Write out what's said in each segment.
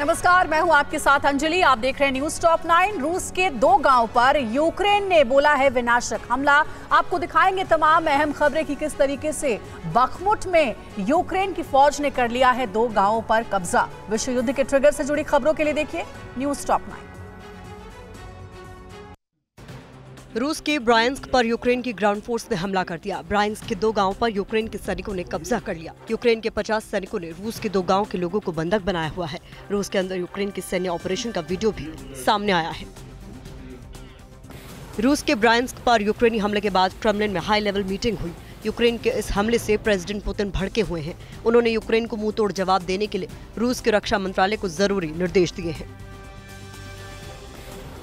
नमस्कार, मैं हूँ आपके साथ अंजलि। आप देख रहे हैं न्यूज़ टॉप नाइन रूस के दो गाँव पर यूक्रेन ने बोला है विनाशक हमला। आपको दिखाएँगे तमाम अहम खबरें कि किस तरीके से बखमुट में यूक्रेन की फौज ने कर लिया है दो गाँवों पर कब्जा। विश्व युद्ध के ट्रिगर से जुड़ी खबरों के लिए देखिए न्यूज़ टॉप नाइन रूस के ब्रायंस्क पर यूक्रेन की ग्राउंड फोर्स ने हमला कर दिया। ब्रायंस्क के दो गाँवों पर यूक्रेन के सैनिकों ने कब्जा कर लिया। यूक्रेन के 50 सैनिकों ने रूस के दो गाँवों के लोगों को बंधक बनाया हुआ है। रूस के अंदर यूक्रेन के सैन्य ऑपरेशन का वीडियो भी सामने आया है। रूस के ब्रायंस्क पर यूक्रेनी हमले के बाद क्रेमलिन में हाई लेवल मीटिंग हुई। यूक्रेन के इस हमले से प्रेसिडेंट पुतिन भड़के हुए हैं। उन्होंने यूक्रेन को मुँह तोड़ जवाब देने के लिए रूस के रक्षा मंत्रालय को ज़रूरी निर्देश दिए हैं।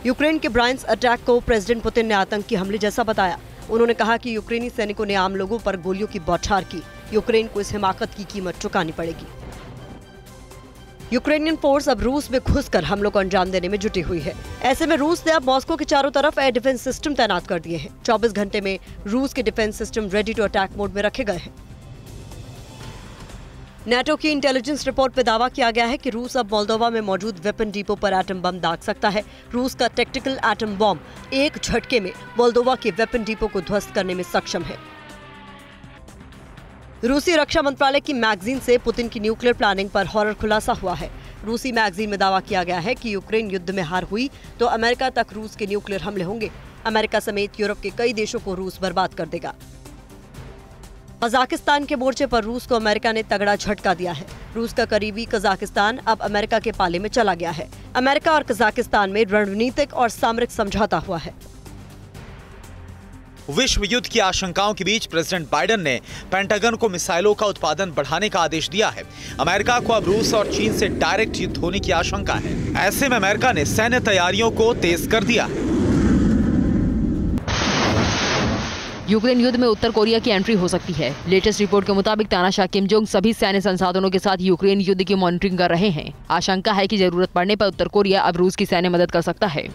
यूक्रेन के ब्रायंस अटैक को प्रेसिडेंट पुतिन ने आतंकी हमले जैसा बताया। उन्होंने कहा कि यूक्रेनी सैनिकों ने आम लोगों पर गोलियों की बौछार की। यूक्रेन को इस हिमाकत की कीमत चुकानी पड़ेगी। यूक्रेनियन फोर्स अब रूस में घुसकर हमलों को अंजाम देने में जुटी हुई है। ऐसे में रूस ने अब मॉस्को के चारों तरफ़ एयर डिफेंस सिस्टम तैनात कर दिए हैं। 24 घंटे में रूस के defence system ready to attack mode में रखे गए हैं। नेटो की इंटेलिजेंस रिपोर्ट में दावा किया गया है कि रूस अब मोल्दोवा में मौजूद वेपन डिपो पर एटम बम दाग सकता है। रूस का टेक्टिकल एटम बॉम्ब एक झटके में मोल्दोवा के वेपन डिपो को ध्वस्त करने में सक्षम है। रूसी रक्षा मंत्रालय की मैगजीन से पुतिन की न्यूक्लियर प्लानिंग पर हॉरर खुलासा हुआ है। रूसी मैगजीन में दावा किया गया है कि यूक्रेन युद्ध में हार हुई तो अमेरिका तक रूस के न्यूक्लियर हमले होंगे। अमेरिका समेत यूरोप के कई देशों को रूस बर्बाद कर देगा। कजाकिस्तान के मोर्चे पर रूस को अमेरिका ने तगड़ा झटका दिया है। रूस का करीबी कजाकिस्तान अब अमेरिका के पाले में चला गया है। अमेरिका और कजाकिस्तान में रणनीतिक और सामरिक समझौता हुआ है। विश्व युद्ध की आशंकाओं के बीच प्रेसिडेंट बाइडेन ने पेंटागन को मिसाइलों का उत्पादन बढ़ाने का आदेश दिया है। अमेरिका को अब रूस और चीन से डायरेक्ट युद्ध होने की आशंका है। ऐसे में अमेरिका ने सैन्य तैयारियों को तेज कर दिया है। यूक्रेन युद्ध में उत्तर कोरिया की एंट्री हो सकती है। लेटेस्ट रिपोर्ट के मुताबिक तानाशाह किम जोंग सभी सैन्य संसाधनों के साथ यूक्रेन युद्ध की मॉनिटरिंग कर रहे हैं। आशंका है कि ज़रूरत पड़ने पर उत्तर कोरिया अब रूस की सैन्य मदद कर सकता है।